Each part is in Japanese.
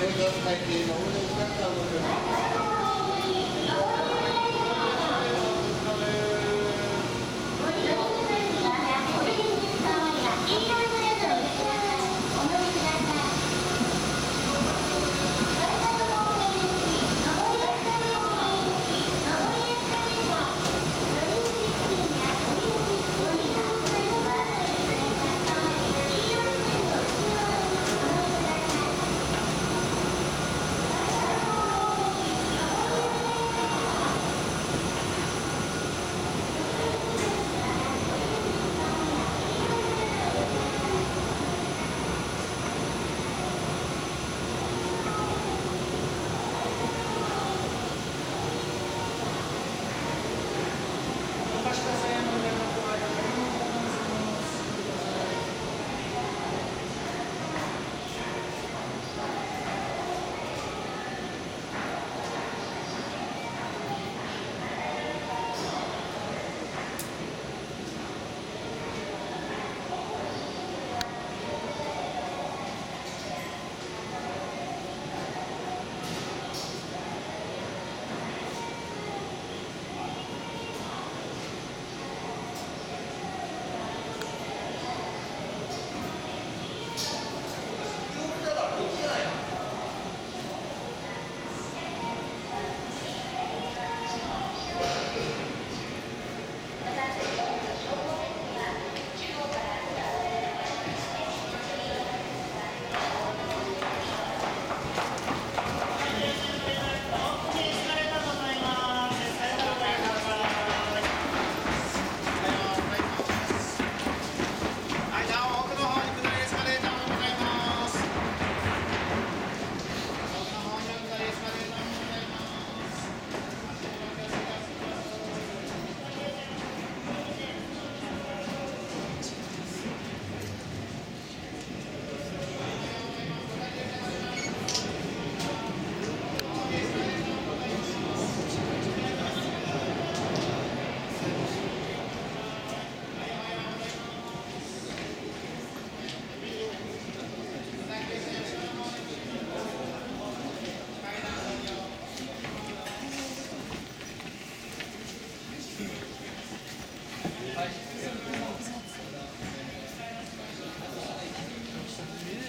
thầy thầy thầy thầy thầy thầy thầy thầy thầy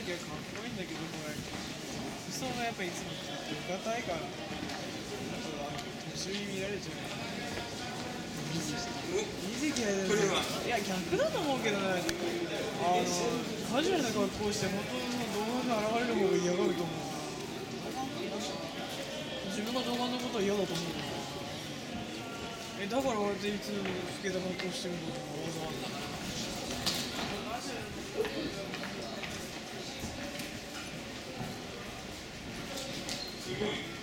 がかっこいいんだけどこ服装がやっぱいつもかたいかに見られちゃうい、や逆だと思うけどねあのカジュアルな格好して本当動画が現れる方が嫌がると思う自分の動画のことは嫌だと思うえだから俺っていつスケートバをしてるのわざわざ。すごい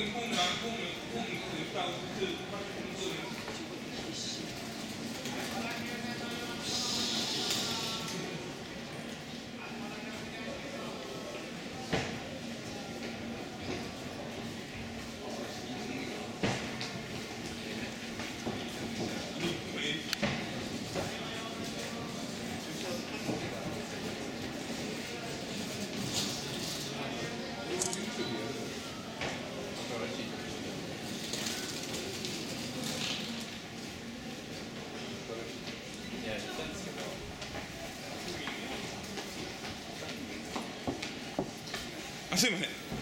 并不能不明不明，到是他的工作人员。すいません。